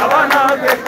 ಅವನಾಗಬೇಕು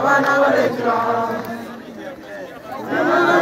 I wanna you down.